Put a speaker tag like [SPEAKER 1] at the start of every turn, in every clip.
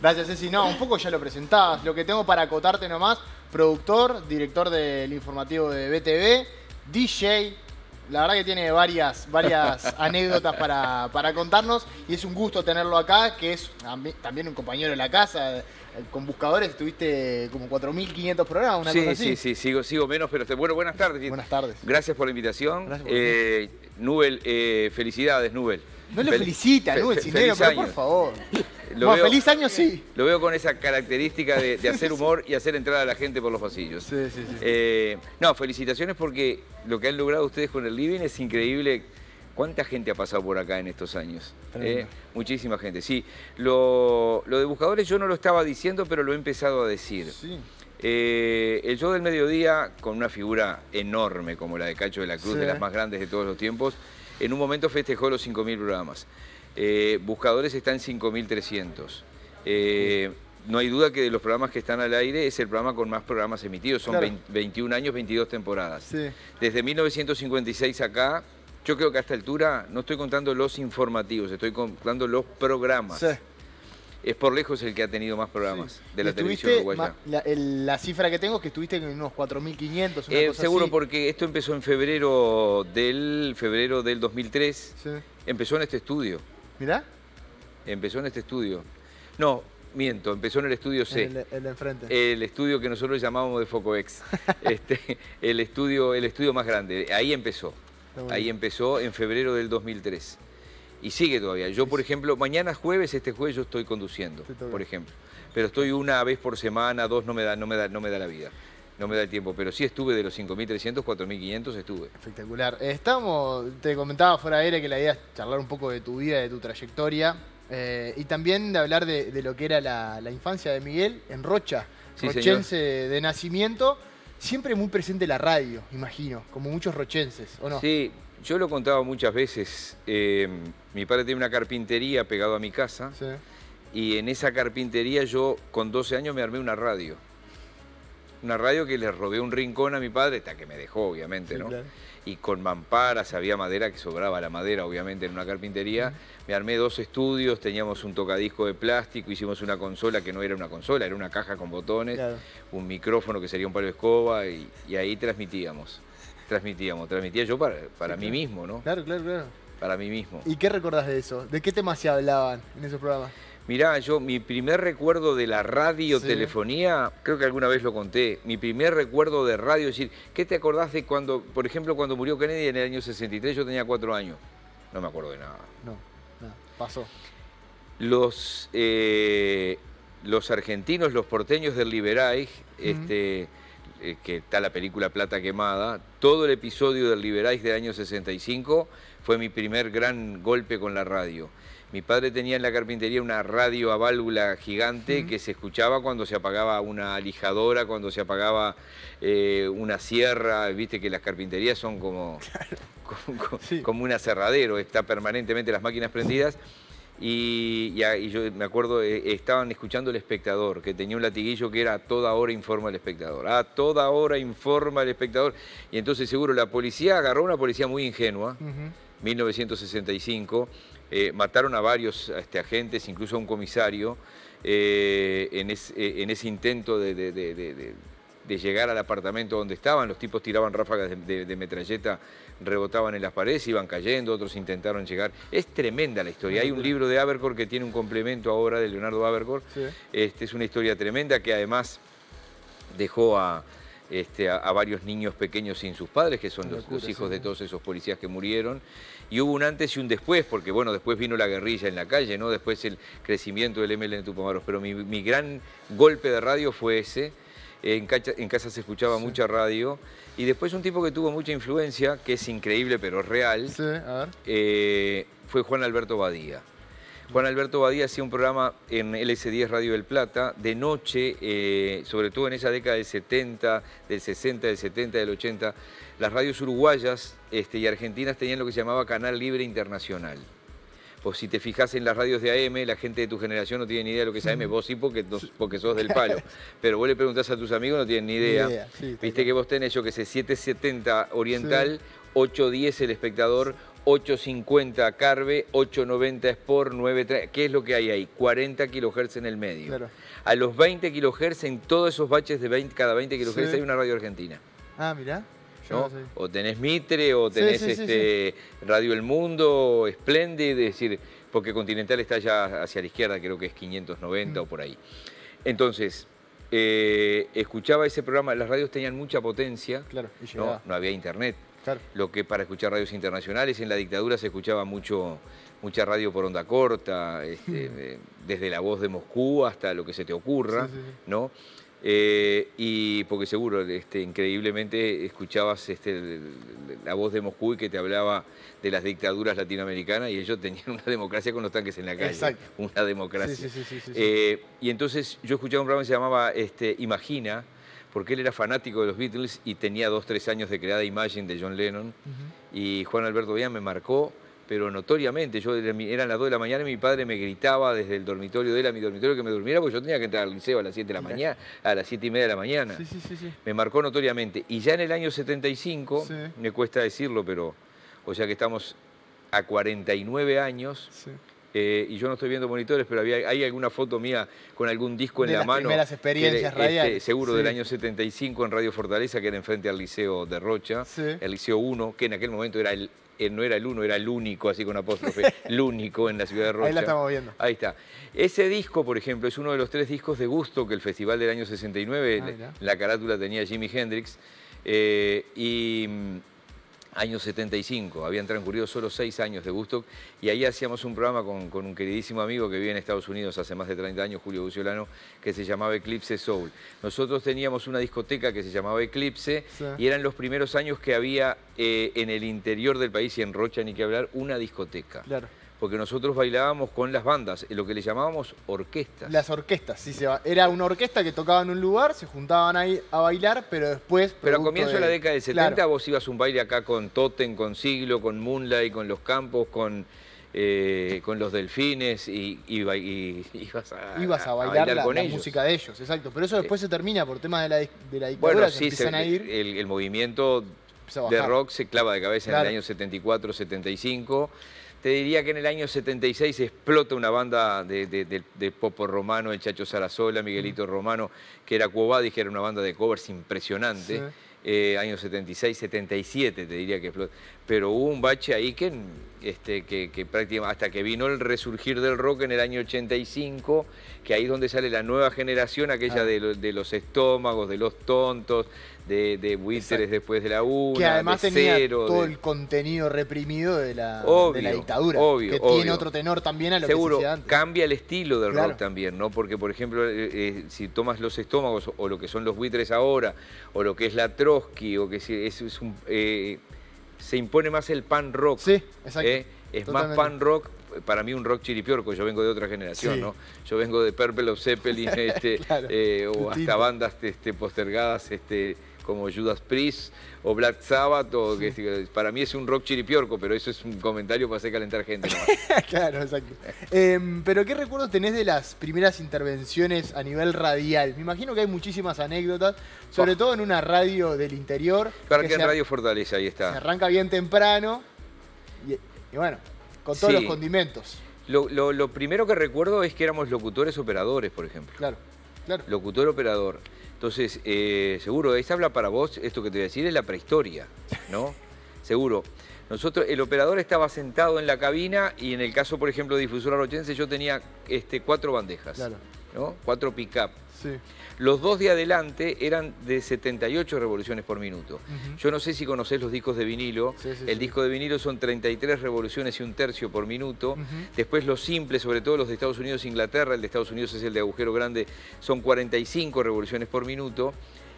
[SPEAKER 1] Gracias, Ceci. No, un poco ya lo presentabas. Lo que tengo para acotarte nomás, productor, director del informativo de BTV, DJ. La verdad que tiene varias, varias anécdotas para, para contarnos y es un gusto tenerlo acá, que es también un compañero de la casa, con buscadores estuviste como 4.500 programas, una
[SPEAKER 2] sí,
[SPEAKER 1] cosa así.
[SPEAKER 2] Sí, sí, sigo, sigo menos, pero bueno, buenas tardes.
[SPEAKER 1] Buenas tardes.
[SPEAKER 2] Gracias por la invitación. eh, Nubel, eh, felicidades, Nubel.
[SPEAKER 1] No lo felicita, Nubel Cinero, pero por favor. feliz año sí.
[SPEAKER 2] Lo veo con esa característica de, hacer humor y hacer entrar a la gente por los pasillos.
[SPEAKER 1] Sí, sí, sí.
[SPEAKER 2] Eh, no, felicitaciones porque lo que han logrado ustedes con el Living es increíble ¿Cuánta gente ha pasado por acá en estos años? Eh, muchísima gente, sí. Lo, de buscadores yo no lo estaba diciendo, pero lo he empezado a decir. Eh, el show del mediodía, con una figura enorme como la de Cacho de la Cruz, de las más grandes de todos los tiempos, en un momento festejó los 5.000 programas. Eh, buscadores está en 5.300. no hay duda que de los programas que están al aire es el programa con más programas emitidos. Son 21 años, 22 temporadas. Desde 1956 acá yo creo que a esta altura no estoy contando los informativos, estoy contando los programas. Es por lejos el que ha tenido más programas de la televisión uruguaya.
[SPEAKER 1] La, cifra que tengo es que estuviste en unos 4.500,
[SPEAKER 2] eh, Seguro porque esto empezó en febrero del, febrero del 2003. Empezó en este estudio.
[SPEAKER 1] ¿Mirá?
[SPEAKER 2] Empezó en este estudio. No, miento, empezó en el estudio C.
[SPEAKER 1] El, el de enfrente.
[SPEAKER 2] El estudio que nosotros llamábamos de FocoX. este, el, estudio, el estudio más grande. Ahí empezó. Ahí empezó en febrero del 2003. Y sigue todavía. Yo, por ejemplo, mañana jueves, este jueves yo estoy conduciendo, por ejemplo. Pero estoy una vez por semana, dos no me da, no me da, no me da la vida. No me da el tiempo, pero sí estuve de los 5.300, 4.500 estuve.
[SPEAKER 1] Espectacular. Estamos, te comentaba fuera de aire que la idea es charlar un poco de tu vida, de tu trayectoria eh, y también de hablar de, lo que era la, infancia de Miguel en Rocha, rochense de nacimiento siempre muy presente la radio, imagino, como muchos rochenses, ¿o no?
[SPEAKER 2] Sí, yo lo he contado muchas veces. Eh, mi padre tiene una carpintería pegado a mi casa. Y en esa carpintería yo con 12 años me armé una radio. Una radio que le robé un rincón a mi padre, hasta que me dejó, obviamente, ¿no? y con mamparas, había madera que sobraba la madera obviamente en una carpintería. Me armé dos estudios, teníamos un tocadisco de plástico, hicimos una consola que no era una consola, era una caja con botones, un micrófono que sería un palo de escoba y, ahí transmitíamos. Transmitíamos, transmitía yo para, para mí mismo, ¿no?
[SPEAKER 1] Claro, claro, claro.
[SPEAKER 2] Para mí mismo.
[SPEAKER 1] ¿Y qué recordás de eso? ¿De qué temas se hablaban en esos programas?
[SPEAKER 2] Mirá, yo mi primer recuerdo de la radiotelefonía, creo que alguna vez lo conté, mi primer recuerdo de radio, es decir, ¿qué te acordás de cuando, por ejemplo, cuando murió Kennedy en el año 63, yo tenía cuatro años? No me acuerdo de nada.
[SPEAKER 1] No, nada, pasó.
[SPEAKER 2] Los, eh, los argentinos, los porteños del Liberay, este, eh, que está la película Plata Quemada, todo el episodio del Liberay del año 65 fue mi primer gran golpe con la radio. Mi padre tenía en la carpintería una radio a válvula gigante que se escuchaba cuando se apagaba una lijadora, cuando se apagaba eh, una sierra. Viste que las carpinterías son como, como, un aserradero, está permanentemente las máquinas prendidas. Y, yo me acuerdo, eh, estaban escuchando el espectador, que tenía un latiguillo que era a toda hora informa el espectador, a toda hora informa el espectador. Y entonces seguro la policía agarró una policía muy ingenua, 1965, eh, mataron a varios este, agentes, incluso a un comisario, eh, en, ese intento de, llegar al apartamento donde estaban. Los tipos tiraban ráfagas de, metralleta, rebotaban en las paredes, iban cayendo, otros intentaron llegar. Es tremenda la historia. Hay un libro de Abercrombie que tiene un complemento ahora de Leonardo Abercrombie. Este, es una historia tremenda que además dejó a, este, a, varios niños pequeños sin sus padres, que son los, hijos de todos esos policías que murieron y hubo un antes y un después, porque bueno, después vino la guerrilla en la calle, ¿no? Después el crecimiento del ML en Tupamaros, pero mi, gran golpe de radio fue ese. En, casa se escuchaba mucha radio y después un tipo que tuvo mucha influencia, que es increíble pero real, eh, fue Juan Alberto Badía. Juan Alberto Badía hacía un programa en LS10 Radio del Plata de noche, eh, sobre todo en esa década del 70, del 60, del 70, del 80. Las radios uruguayas este, y argentinas tenían lo que se llamaba Canal Libre Internacional. Pues si te fijas en las radios de AM, la gente de tu generación no tiene ni idea de lo que es AM, vos sí porque, porque sos del palo. Pero vos le preguntás a tus amigos, no tienen ni idea. Viste que vos tenés, yo que sé, 770 Oriental, 810 El Espectador, 850 Carve, 890 Sport, 930. ¿Qué es lo que hay ahí? 40 kHz en el medio. A los 20 kHz, en todos esos baches de 20, cada 20 kHz hay una radio argentina.
[SPEAKER 1] Ah, mirá.
[SPEAKER 2] O tenés Mitre, o tenés este, Radio El Mundo, Splendid, es decir, porque Continental está ya hacia la izquierda, creo que es 590 o por ahí. Entonces, eh, escuchaba ese programa, las radios tenían mucha potencia,
[SPEAKER 1] claro,
[SPEAKER 2] ¿no? no había internet. Lo que para escuchar radios internacionales, en la dictadura se escuchaba mucho, mucha radio por onda corta, este, eh, desde la voz de Moscú hasta lo que se te ocurra, ¿no? Eh, y porque seguro, este, increíblemente, escuchabas este, la voz de Moscú y que te hablaba de las dictaduras latinoamericanas y ellos tenían una democracia con los tanques en la calle. Exacto. Una democracia. Eh, y entonces yo escuchaba un programa que se llamaba este, Imagina, porque él era fanático de los Beatles y tenía dos, tres años de creada Imagine de John Lennon. Y Juan Alberto Bian me marcó pero notoriamente, yo eran las 2 de la mañana y mi padre me gritaba desde el dormitorio de él a mi dormitorio que me durmiera porque yo tenía que entrar al liceo a las 7 de la mañana, a las 7 y media de la mañana. Sí, sí, sí, me marcó notoriamente. Y ya en el año 75, me cuesta decirlo, pero, o sea que estamos a 49 años, eh, y yo no estoy viendo monitores, pero había, hay alguna foto mía con algún disco en la mano.
[SPEAKER 1] primeras experiencias este, radiales.
[SPEAKER 2] seguro del año 75 en Radio Fortaleza, que era enfrente al Liceo de Rocha, el Liceo 1, que en aquel momento era el no era el uno, era el único, así con apóstrofe, el único en la ciudad de Rocha.
[SPEAKER 1] Ahí la estamos viendo.
[SPEAKER 2] Ahí está. Ese disco, por ejemplo, es uno de los tres discos de gusto que el festival del año 69, ah, la, carátula tenía Jimi Hendrix, eh, y año 75, habían transcurrido solo seis años de Gusto y ahí hacíamos un programa con, un queridísimo amigo que vive en Estados Unidos hace más de 30 años, Julio Buciolano, que se llamaba Eclipse Soul. Nosotros teníamos una discoteca que se llamaba Eclipse y eran los primeros años que había eh, en el interior del país y en Rocha ni que hablar, una discoteca.
[SPEAKER 1] Claro
[SPEAKER 2] porque nosotros bailábamos con las bandas, lo que le llamábamos orquestas.
[SPEAKER 1] Las orquestas, sí, se va. era una orquesta que tocaba en un lugar, se juntaban ahí a bailar, pero después...
[SPEAKER 2] Pero a comienzo de la década del 70 vos ibas a un baile acá con Totem, con Siglo, con Moonlight, con Los Campos, con... Eh, con los delfines y, ibas,
[SPEAKER 1] a, ibas a bailar, la, música de ellos, exacto. Pero eso después se termina por tema de la, de la dictadura, bueno, sí, se, a ir.
[SPEAKER 2] El, movimiento de rock se clava de cabeza en el año 74, 75 te diría que en el año 76 explota una banda de, Popo Romano, el Chacho Sarasola, Miguelito mm. Romano, que era Cuobadis, que era una banda de covers impresionante. Eh, año 76, 77 te diría que explotó. Pero hubo un bache ahí que, este, que, que prácticamente hasta que vino el resurgir del rock en el año 85, que ahí es donde sale la nueva generación, aquella ah. de, los estómagos, de los tontos, de, de buitres después de la una,
[SPEAKER 1] que además tenía todo el contenido reprimido de la, de la dictadura, obvio, que tiene otro tenor también a lo
[SPEAKER 2] Seguro,
[SPEAKER 1] que se antes.
[SPEAKER 2] cambia el estilo del rock también, ¿no? Porque, por ejemplo, eh, eh, si tomas los estómagos o lo que son los buitres ahora, o lo que es la Trotsky, o que es, es un... Eh, se impone más el pan rock.
[SPEAKER 1] Sí, exacto.
[SPEAKER 2] Es más pan rock para mí un rock chiripiorco, yo vengo de otra generación, ¿no? Yo vengo de Purple of Zeppelin, este, o hasta bandas este, postergadas, este, como Judas Priest o Black Sabbath, o que, para mí es un rock chiripiorco, pero eso es un comentario para hacer calentar gente.
[SPEAKER 1] claro, exacto. Em, pero ¿qué recuerdos tenés de las primeras intervenciones a nivel radial? Me imagino que hay muchísimas anécdotas, sobre todo en una radio del interior.
[SPEAKER 2] Claro que, en Radio Fortaleza, ahí está.
[SPEAKER 1] Se arranca bien temprano y, bueno, con todos los condimentos.
[SPEAKER 2] Lo, primero que recuerdo es que éramos locutores operadores, por ejemplo.
[SPEAKER 1] Claro, claro.
[SPEAKER 2] Locutor operador. Entonces, eh, seguro, esta habla para vos, esto que te voy a decir es la prehistoria, ¿no? seguro. Nosotros, el operador estaba sentado en la cabina y en el caso, por ejemplo, de Difusora Rochense, yo tenía este, cuatro bandejas, ¿no? Cuatro pick-up. Los dos de adelante eran de 78 revoluciones por minuto. Yo no sé si conocés los discos de vinilo. el disco de vinilo son 33 revoluciones y un tercio por minuto. Después los simples, sobre todo los de Estados Unidos e Inglaterra, el de Estados Unidos es el de agujero grande, son 45 revoluciones por minuto.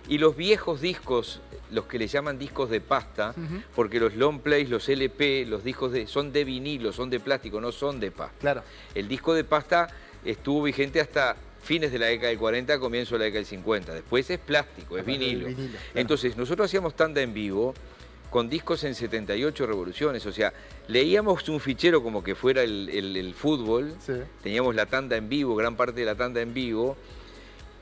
[SPEAKER 2] Y los viejos discos, los que le llaman discos de pasta, porque los long plays, los LP, los discos de, son de vinilo, son de plástico, no son de pasta.
[SPEAKER 1] Claro.
[SPEAKER 2] El disco de pasta estuvo vigente hasta fines de la década del 40, comienzo de la década del 50. Después es plástico, es vinilo. Entonces, nosotros hacíamos tanda en vivo con discos en 78 revoluciones, o sea, leíamos un fichero como que fuera el, fútbol, teníamos la tanda en vivo, gran parte de la tanda en vivo,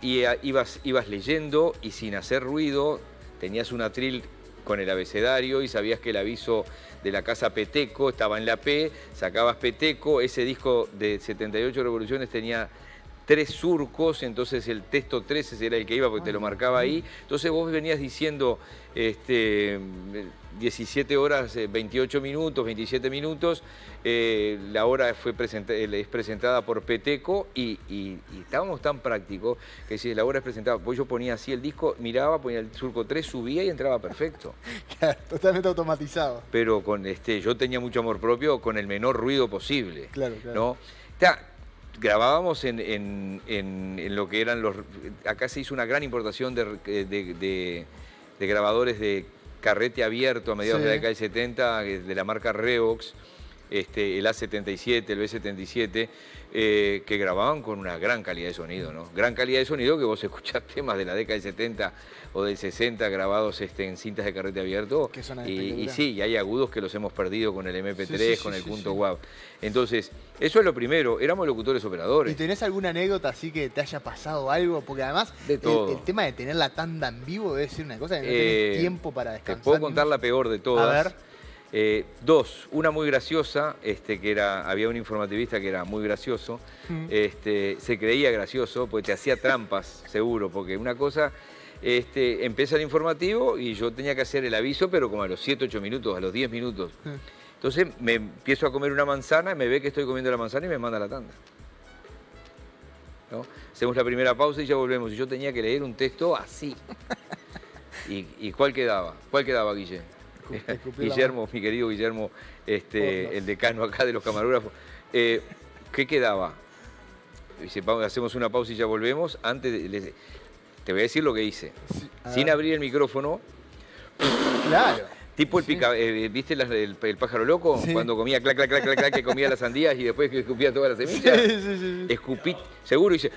[SPEAKER 2] y ibas, ibas leyendo y sin hacer ruido, tenías un atril con el abecedario y sabías que el aviso de la casa Peteco estaba en la P, sacabas Peteco, ese disco de 78 revoluciones tenía tres surcos, entonces el texto 13 era el que iba porque te lo marcaba ahí. Entonces vos venías diciendo este, 17 horas, 28 eh, minutos, 27 minutos, eh, la hora fue es presentada por Peteco y, estábamos tan prácticos que si la hora es presentada, pues yo ponía así el disco, miraba, ponía el surco 3, subía y entraba perfecto.
[SPEAKER 1] totalmente automatizado.
[SPEAKER 2] Pero con este, yo tenía mucho amor propio con el menor ruido posible.
[SPEAKER 1] Claro, claro.
[SPEAKER 2] ¿no? Grabábamos en, lo que eran los... Acá se hizo una gran importación de, grabadores de carrete abierto a mediados de la década del 70, de la marca Revox, este, el A77, el B77, eh, que grababan con una gran calidad de sonido, ¿no? Gran calidad de sonido que vos escuchás temas de la década del 70 o del 60 grabados este, en cintas de carrete abierto. y, y, sí, y hay agudos que los hemos perdido con el MP3, con el punto WAV. Entonces, eso es lo primero, éramos locutores operadores.
[SPEAKER 1] ¿Y tenés alguna anécdota así que te haya pasado algo? Porque además El, tema de tener la tanda en vivo debe ser una cosa que no tenés eh, tiempo para descansar.
[SPEAKER 2] Te puedo contar la peor de todas. A ver. Eh, dos, una muy graciosa, este, que era, había un informativista que era muy gracioso, mm. este, se creía gracioso, porque te hacía trampas, seguro, porque una cosa, este, empieza el informativo y yo tenía que hacer el aviso, pero como a los 7, 8 minutos, a los 10 minutos. Mm. Entonces me empiezo a comer una manzana, me ve que estoy comiendo la manzana y me manda la tanda. Hacemos la primera pausa y ya volvemos. Y yo tenía que leer un texto así. ¿Y, y cuál quedaba? ¿Cuál quedaba, Guille? Guillermo, mi querido Guillermo, este, el decano acá de los camarógrafos. Eh, ¿Qué quedaba? Dice, hacemos una pausa y ya volvemos. Antes te voy a decir lo que hice. Sin abrir el micrófono.
[SPEAKER 1] Claro.
[SPEAKER 2] Tipo el pica, eh, ¿viste el, pájaro loco? Cuando comía clac, clac, clac, clac, clac, que comía las sandías y después que escupía todas las semillas. Escupí, seguro hice.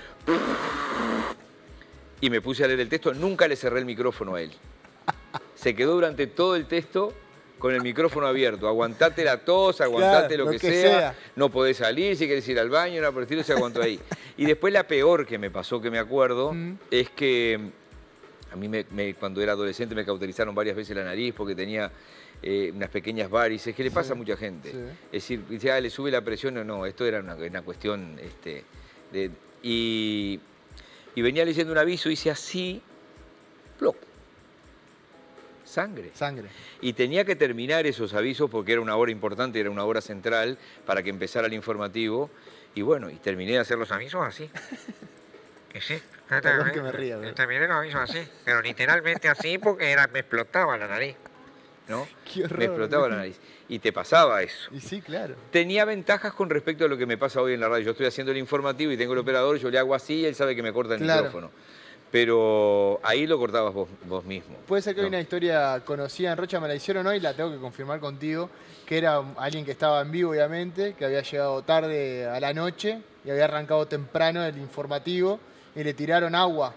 [SPEAKER 2] Y me puse a leer el texto. Nunca le cerré el micrófono a él se quedó durante todo el texto con el micrófono abierto. Aguantate la tos, aguantate lo, que, sea, no podés salir, si querés ir al baño, no, por se aguantó ahí. Y después la peor que me pasó, que me acuerdo, mm. es que a mí cuando era adolescente me cauterizaron varias veces la nariz porque tenía eh, unas pequeñas varices, que le pasa a mucha gente. Es decir, ah, le sube la presión, no, no, esto era una, cuestión... Este, de, y, y venía leyendo un aviso, hice así, plop Sangre.
[SPEAKER 1] Sangre.
[SPEAKER 2] Y tenía que terminar esos avisos porque era una hora importante, era una hora central para que empezara el informativo. Y bueno, y terminé de hacer los avisos así.
[SPEAKER 1] que sí. que me ría,
[SPEAKER 2] terminé los avisos así, pero literalmente así porque era, me explotaba la nariz. ¿no? me explotaba la nariz. Y te pasaba eso.
[SPEAKER 1] Y sí, claro.
[SPEAKER 2] Tenía ventajas con respecto a lo que me pasa hoy en la radio. Yo estoy haciendo el informativo y tengo el operador, yo le hago así y él sabe que me corta el micrófono pero ahí lo cortabas vos, mismo.
[SPEAKER 1] Puede ser que hay una historia conocida en Rocha, me la hicieron hoy, la tengo que confirmar contigo, que era alguien que estaba en vivo, obviamente, que había llegado tarde a la noche y había arrancado temprano el informativo y le tiraron agua.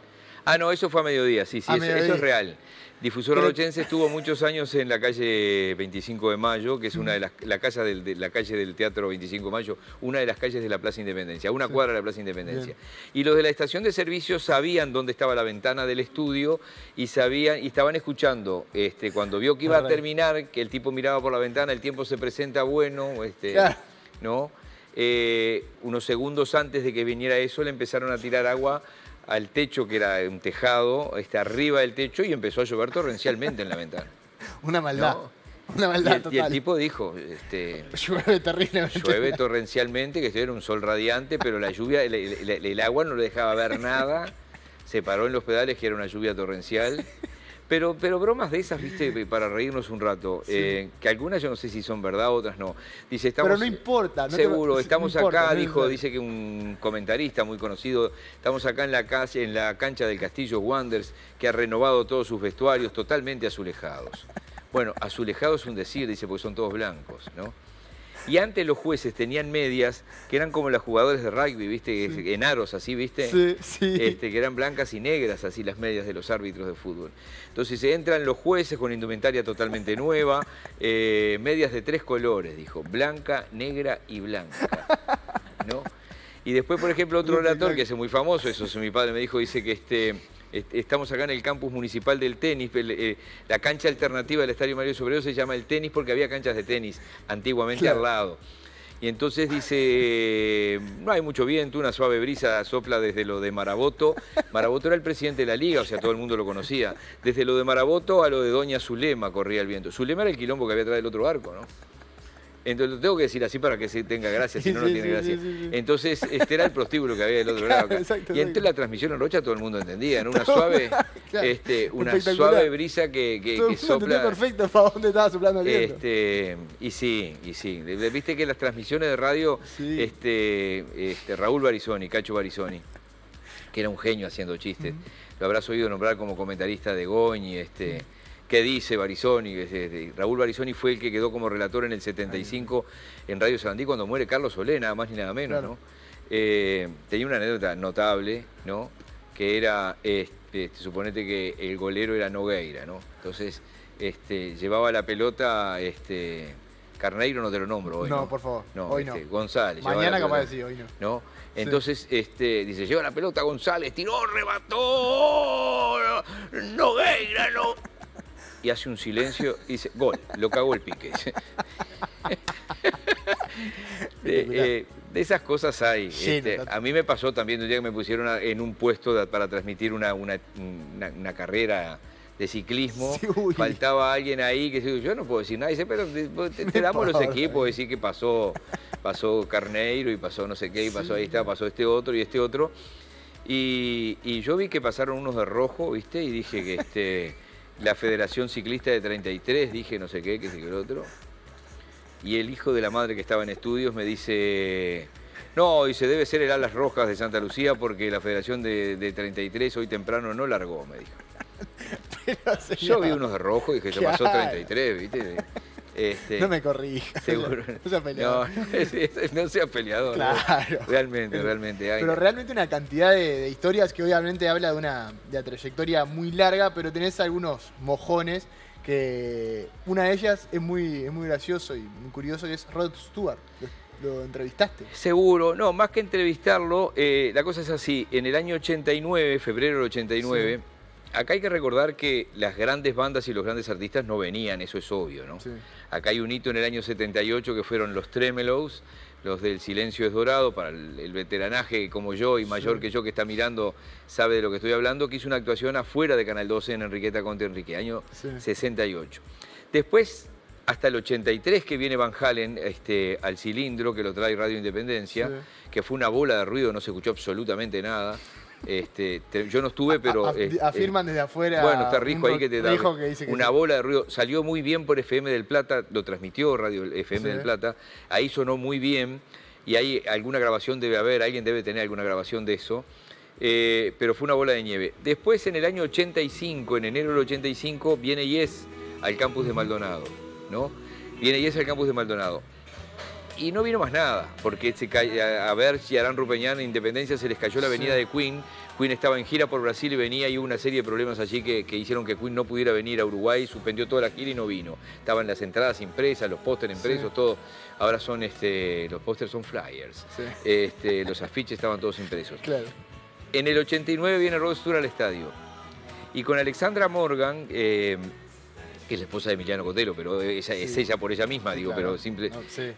[SPEAKER 2] Ah, no, eso fue a mediodía, sí, sí, eso es real. Difusor Rochense estuvo muchos años en la calle 25 de Mayo, que es una de las la del, de la calle del Teatro 25 de Mayo, una de las calles de la Plaza Independencia, una cuadra de la Plaza Independencia. Y los de la estación de servicio sabían dónde estaba la ventana del estudio y sabían y estaban escuchando este, cuando vio que iba a terminar, que el tipo miraba por la ventana, el tiempo se presenta bueno, este, ¿no? Eh, unos segundos antes de que viniera eso le empezaron a tirar agua al techo, que era un tejado, este, arriba del techo, y empezó a llover torrencialmente en la ventana.
[SPEAKER 1] Una maldad. Una maldad
[SPEAKER 2] y el,
[SPEAKER 1] total.
[SPEAKER 2] Y el tipo dijo, este,
[SPEAKER 1] llueve terriblemente.
[SPEAKER 2] Llueve torrencialmente, que era un sol radiante, pero la lluvia, el, agua no le dejaba ver nada. Se paró en los pedales, que era una lluvia torrencial. Pero, pero bromas de esas, viste, para reírnos un rato, eh, que algunas yo no sé si son verdad, otras no. Dice, estamos,
[SPEAKER 1] pero no importa. No
[SPEAKER 2] seguro, estamos acá, dijo, dice que un comentarista muy conocido, estamos acá en la, calle, en la cancha del Castillo Wanders, que ha renovado todos sus vestuarios totalmente azulejados. Bueno, azulejados es un decir, dice, porque son todos blancos, ¿no? Y antes los jueces tenían medias que eran como las jugadores de rugby, ¿viste? En aros así, ¿viste?
[SPEAKER 1] Sí, sí.
[SPEAKER 2] Este, que eran blancas y negras, así las medias de los árbitros de fútbol. Entonces entran los jueces con indumentaria totalmente nueva, eh, medias de tres colores, dijo, blanca, negra y blanca. ¿No? Y después, por ejemplo, otro relator que es muy famoso, eso mi padre me dijo, dice que este Estamos acá en el campus municipal del tenis. Eh, la cancha alternativa del Estadio Mario Sobrero se llama el tenis porque había canchas de tenis antiguamente al lado. Y entonces dice, no hay mucho viento, una suave brisa sopla desde lo de Maraboto. Maraboto era el presidente de la liga, o sea, todo el mundo lo conocía. Desde lo de Maraboto a lo de Doña Zulema corría el viento. Zulema era el quilombo que había atrás del otro barco, ¿no? Entonces lo tengo que decir así para que se tenga gracia, si no, no tiene gracia. Entonces, este era el prostíbulo que había del otro lado. y entre la transmisión en Rocha todo el mundo entendía, ¿no? Una suave, este, una suave brisa que, que, todo sopla.
[SPEAKER 1] perfecto para dónde estaba soplando el viento.
[SPEAKER 2] Este, y sí, y sí. Viste que las transmisiones de radio, este, este, Raúl Barizoni, Cacho Barizoni, que era un genio haciendo chistes. Lo habrás oído nombrar como comentarista de Goñi, este. ¿Qué dice Barizoni? Raúl Barizoni fue el que quedó como relator en el 75 en Radio Sarandí cuando muere Carlos Solé, nada más ni nada menos, ¿no? Eh, tenía una anécdota notable, ¿no? Que era, este, suponete que el golero era Nogueira, ¿no? Entonces, este, llevaba la pelota, este, Carneiro no te lo nombro hoy.
[SPEAKER 1] No, por favor.
[SPEAKER 2] No,
[SPEAKER 1] hoy
[SPEAKER 2] este, González.
[SPEAKER 1] Mañana capaz de decir, hoy no.
[SPEAKER 2] ¿No? Entonces, este, dice, lleva la pelota González, tiró, rebató, Nogueira, no y hace un silencio y dice, gol, lo cagó el pique. Eh, de, esas cosas hay. Este, a mí me pasó también un día que me pusieron en un puesto para transmitir una, una, carrera de ciclismo. Faltaba alguien ahí que yo no puedo decir nada. Dice, pero te, damos los equipos, decir que pasó, pasó Carneiro y pasó no sé qué, y pasó ahí está, pasó este otro y este otro. Y, y, yo vi que pasaron unos de rojo, ¿viste? Y dije que este la Federación Ciclista de 33, dije no sé qué, qué sé qué el otro. Y el hijo de la madre que estaba en estudios me dice, no, dice, debe ser el Alas Rojas de Santa Lucía porque la Federación de, 33 hoy temprano no largó, me dijo. Yo vi unos de rojo y dije, se pasó 33, ¿viste?
[SPEAKER 1] Este, no me corrija.
[SPEAKER 2] Seguro. No sea peleador. No, sea peleador.
[SPEAKER 1] Claro.
[SPEAKER 2] Realmente, realmente.
[SPEAKER 1] pero realmente una cantidad de, historias que obviamente habla de una, trayectoria muy larga, pero tenés algunos mojones que una de ellas es muy, muy gracioso y muy curioso y es Rod Stewart. ¿Lo entrevistaste?
[SPEAKER 2] Seguro, no, más que entrevistarlo, eh, la cosa es así, en el año 89, febrero del 89, acá hay que recordar que las grandes bandas y los grandes artistas no venían, eso es obvio, ¿no? Acá hay un hito en el año 78 que fueron los Tremelos, los del Silencio es Dorado, para el, veteranaje como yo y mayor que yo que está mirando sabe de lo que estoy hablando, que hizo una actuación afuera de Canal 12 en Enriqueta Conte Enrique, año 68. Después, hasta el 83 que viene Van Halen este, al cilindro, que lo trae Radio Independencia, que fue una bola de ruido, no se escuchó absolutamente nada. Este, yo no estuve, pero...
[SPEAKER 1] Este, afirman desde afuera...
[SPEAKER 2] Bueno, está Rijo ahí que te da una bola de ruido. Salió muy bien por FM del Plata, lo transmitió Radio FM del Plata, ahí sonó muy bien y hay alguna grabación debe haber, alguien debe tener alguna grabación de eso. Eh, pero fue una bola de nieve. Después, en el año 85, en enero del 85, viene Yes al campus de Maldonado, ¿no? Viene Yes al campus de Maldonado y no vino más nada, porque se a, ver si Arán Rupeñán, Independencia, se les cayó la avenida de Queen. Queen estaba en gira por Brasil y venía y hubo una serie de problemas allí que, hicieron que Queen no pudiera venir a Uruguay, suspendió toda la gira y no vino. Estaban las entradas impresas, los pósteres impresos, todo. Ahora son, este, los pósteres son flyers. Este, los afiches estaban todos impresos.
[SPEAKER 1] Claro.
[SPEAKER 2] En el 89 viene Rod Stewart al estadio. Y con Alexandra Morgan... Eh, que es la esposa de Emiliano Cotelo, pero es ella por ella misma, digo, pero simple.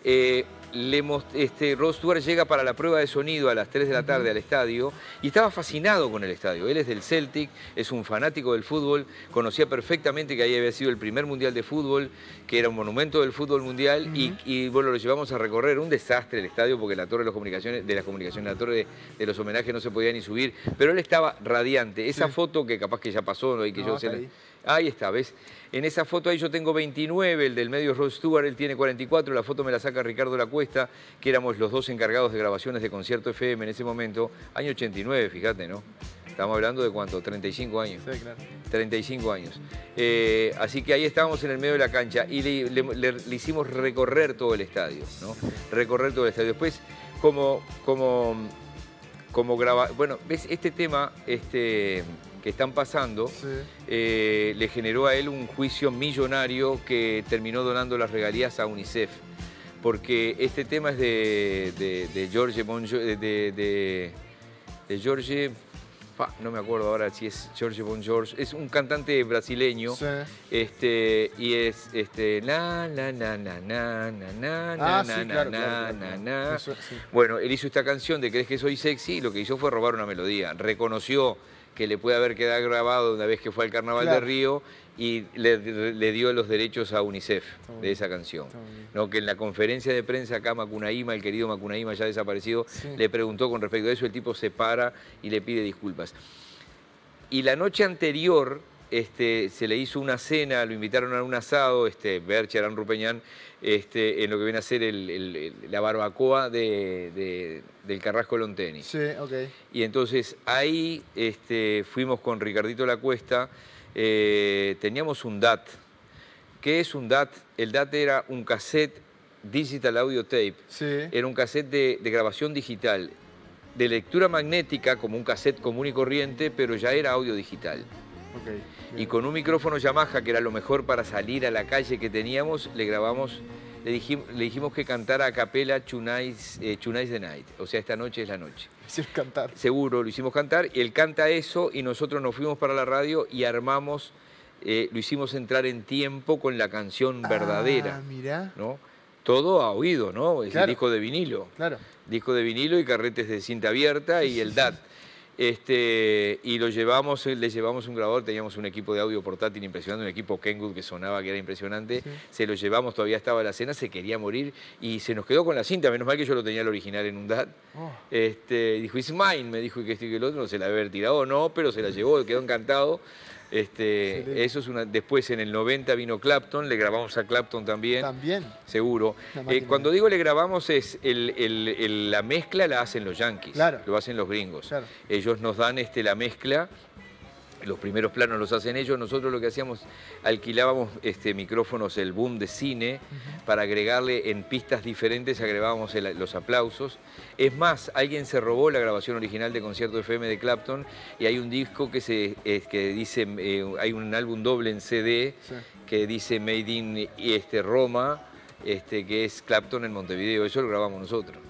[SPEAKER 2] Eh, le este, Ross Stewart llega para la prueba de sonido a las 3 de la tarde al estadio y estaba fascinado con el estadio. Él es del Celtic, es un fanático del fútbol, conocía perfectamente que ahí había sido el primer mundial de fútbol, que era un monumento del fútbol mundial y, bueno, lo llevamos a recorrer. Un desastre el estadio porque la torre de, las comunicaciones, de las comunicaciones, la torre de, los homenajes no se podía ni subir, pero él estaba radiante. Esa foto que capaz que ya pasó, y que yo sé... Ahí está, ¿ves? En esa foto ahí yo tengo 29, el del medio Rod Stewart, él tiene 44, la foto me la saca Ricardo La Cuesta, que éramos los dos encargados de grabaciones de concierto FM en ese momento, año 89, fíjate, ¿no? Estamos hablando de cuánto, 35 años.
[SPEAKER 1] Sí, claro.
[SPEAKER 2] 35 años. Eh, así que ahí estábamos en el medio de la cancha y le, hicimos recorrer todo el estadio, ¿no? Recorrer todo el estadio. Después, como, como, como graba... Bueno, ves, este tema, este que están pasando, eh, le generó a él un juicio millonario que terminó donando las regalías a UNICEF. Porque este tema es de, de, de George Bonjo, de, de, de George no me acuerdo ahora si es George Bon George, es un cantante brasileño. Sí. Este, y es este na na na na na na na ah, na sí, na claro, na claro, na, claro. na. Eso, sí. Bueno, él hizo esta canción de ¿Crees que soy sexy? Y lo que hizo fue robar una melodía. Reconoció que le puede haber quedado grabado una vez que fue al Carnaval de Río y le, dio los derechos a UNICEF de esa canción. ¿no? Que en la conferencia de prensa acá Macunaíma, el querido Macunaíma ya desaparecido, le preguntó con respecto a eso, el tipo se para y le pide disculpas. Y la noche anterior este, se le hizo una cena, lo invitaron a un asado, este, Berche Arán Rupeñán, este, en lo que viene a ser la barbacoa del Carrasco Lonteni.
[SPEAKER 1] Sí, ok.
[SPEAKER 2] Y entonces ahí este, fuimos con Ricardito La Cuesta, eh, teníamos un DAT. ¿Qué es un DAT? El DAT era un cassette digital audio tape. Era un cassette de, grabación digital, de lectura magnética como un cassette común y corriente, pero ya era audio digital. Y con un micrófono Yamaha, que era lo mejor para salir a la calle que teníamos, le grabamos, le dijimos, le dijimos que cantara a capela Chunais, eh, the Night, o sea, esta noche es la noche
[SPEAKER 1] hicimos cantar.
[SPEAKER 2] Seguro, lo hicimos cantar. Y él canta eso y nosotros nos fuimos para la radio y armamos, eh, lo hicimos entrar en tiempo con la canción ah, verdadera.
[SPEAKER 1] mira.
[SPEAKER 2] ¿no? Todo a oído, ¿no? Es el disco de vinilo.
[SPEAKER 1] Claro.
[SPEAKER 2] Disco de vinilo y carretes de cinta abierta y el DAT. Este, y lo llevamos, le llevamos un grabador, teníamos un equipo de audio portátil impresionante, un equipo Kenwood que sonaba, que era impresionante. Se lo llevamos, todavía estaba la cena, se quería morir y se nos quedó con la cinta. Menos mal que yo lo tenía el original en un DAT. Oh. Este, dijo, it's mine, me dijo que este y que el otro, no se la había tirado o no, pero se la llevó, quedó encantado. Este, eso es una. Después en el 90 vino Clapton, le grabamos a Clapton también.
[SPEAKER 1] También.
[SPEAKER 2] Seguro. Eh, cuando digo le grabamos es la mezcla la hacen los yankees.
[SPEAKER 1] Claro.
[SPEAKER 2] Lo hacen los gringos. Ellos nos dan este, la mezcla los primeros planos los hacen ellos, nosotros lo que hacíamos, alquilábamos este, micrófonos, el boom de cine, para agregarle en pistas diferentes, agregábamos los aplausos. Es más, alguien se robó la grabación original de Concierto FM de Clapton y hay un disco que, se, que dice, eh, hay un álbum doble en CD que dice Made in este, Roma, este, que es Clapton en Montevideo, eso lo grabamos nosotros.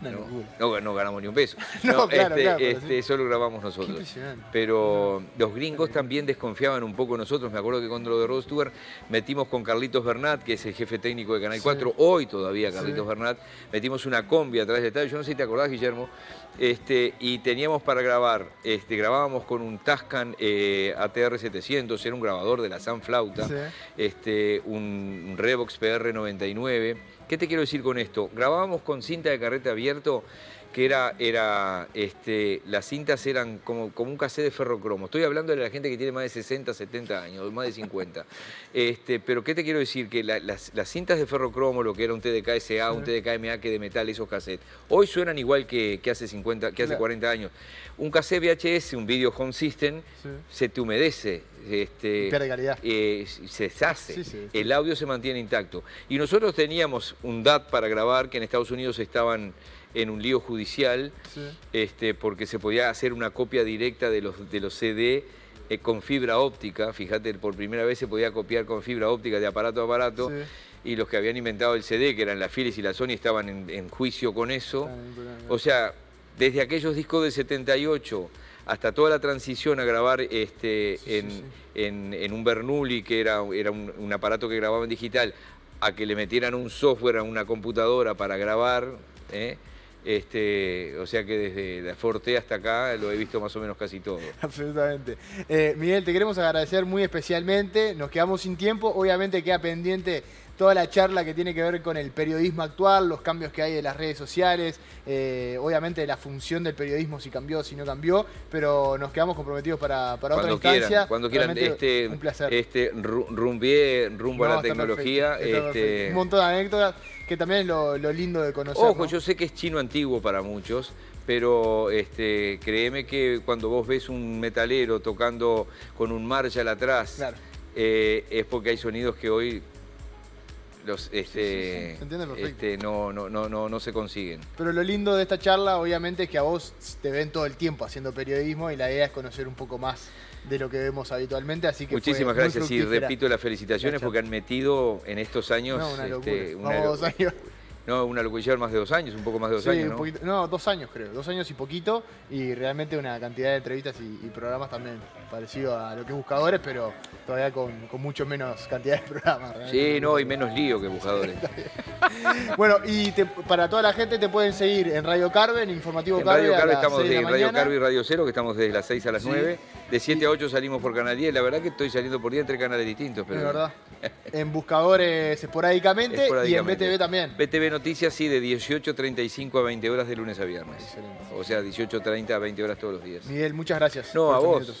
[SPEAKER 2] No, no, ganamos ni un peso.
[SPEAKER 1] no, claro,
[SPEAKER 2] este, este, Eso lo grabamos nosotros. Pero los gringos también desconfiaban un poco de nosotros. Me acuerdo que con lo de Rod Stewart metimos con Carlitos Bernat, que es el jefe técnico de Canal 4, hoy todavía Carlitos Bernat, metimos una combi a través de tal. Yo no sé si te acordás, Guillermo. Este, y teníamos para grabar, este, grabábamos con un Tascan eh, ATR 700, era un grabador de la San Flauta, este, un Revox PR99 ¿Qué te quiero decir con esto? Grabábamos con cinta de carrete abierto que era, era este, las cintas eran como, como un cassette de ferrocromo. Estoy hablando de la gente que tiene más de 60, 70 años, más de 50. Este, pero ¿qué te quiero decir? Que las, cintas de ferrocromo, lo que era un TDK-SA, un TDK-MA que de metal, esos cassettes, hoy suenan igual que, hace, 50, que hace 40 años. Un cassette VHS, un video home system, se te humedece. Este,
[SPEAKER 1] pierde calidad.
[SPEAKER 2] Eh, se deshace. El audio se mantiene intacto. Y nosotros teníamos un DAT para grabar que en Estados Unidos estaban en un lío judicial este, porque se podía hacer una copia directa de los, de los CD eh, con fibra óptica. Fíjate, por primera vez se podía copiar con fibra óptica de aparato a aparato. Y los que habían inventado el CD, que eran la Philips y la Sony, estaban en, juicio con eso. O sea, desde aquellos discos de 78 hasta toda la transición a grabar este, en, un Bernoulli, que era, era un, un, aparato que grababa en digital, a que le metieran un software a una computadora para grabar, ¿eh? Este, o sea que desde la Forte hasta acá lo he visto más o menos casi todo.
[SPEAKER 1] Absolutamente. Eh, Miguel, te queremos agradecer muy especialmente. Nos quedamos sin tiempo. Obviamente queda pendiente toda la charla que tiene que ver con el periodismo actual, los cambios que hay de las redes sociales, eh, obviamente la función del periodismo, si cambió, si no cambió, pero nos quedamos comprometidos para, para otra instancia.
[SPEAKER 2] cuando quieran, este, un placer. este rumbo a la tecnología. Este...
[SPEAKER 1] Un montón de anécdotas que también es lo, lindo de conocer.
[SPEAKER 2] Ojo, yo sé que es chino antiguo para muchos, pero este, créeme que cuando vos ves un metalero tocando con un Marshall atrás, eh, es porque hay sonidos que hoy los, este, este, no, no, no, no, no se consiguen.
[SPEAKER 1] Pero lo lindo de esta charla, obviamente, es que a vos te ven todo el tiempo haciendo periodismo y la idea es conocer un poco más de lo que vemos habitualmente, así que
[SPEAKER 2] Muchísimas gracias y repito las felicitaciones porque han metido en estos años...
[SPEAKER 1] No, una este, locura. Este, dos años.
[SPEAKER 2] No, una locución más de dos años, un poco más de dos
[SPEAKER 1] Sí,
[SPEAKER 2] años,
[SPEAKER 1] un
[SPEAKER 2] ¿no?
[SPEAKER 1] poquito- no, dos años creo, dos años y poquito, y realmente una cantidad de entrevistas y, y programas también parecido a lo que es Buscadores, pero todavía con, con mucho menos cantidad de programas. realmente.
[SPEAKER 2] Sí, no, y menos lío que buscadores.
[SPEAKER 1] Bueno, y te- para toda la gente te pueden seguir en Radio Carven, Informativo
[SPEAKER 2] En
[SPEAKER 1] Carve
[SPEAKER 2] Radio Carve estamos
[SPEAKER 1] 6 de la
[SPEAKER 2] Radio. Carve y Radio Cero, que estamos desde las 6 a las
[SPEAKER 1] Sí.
[SPEAKER 2] 9. De 7 a 8 salimos por Canal 10. La verdad que estoy saliendo por día entre canales distintos. Pero
[SPEAKER 1] Es verdad. En Buscadores esporádicamente,
[SPEAKER 2] Esporádicamente.
[SPEAKER 1] y en BTV también.
[SPEAKER 2] BTV Noticias, sí, de 18.35 a 20 horas de lunes a viernes.
[SPEAKER 1] Excelente.
[SPEAKER 2] O sea, 18.30 a 20 horas todos los días.
[SPEAKER 1] Miguel, muchas gracias.
[SPEAKER 2] No, a vos.
[SPEAKER 1] minutos.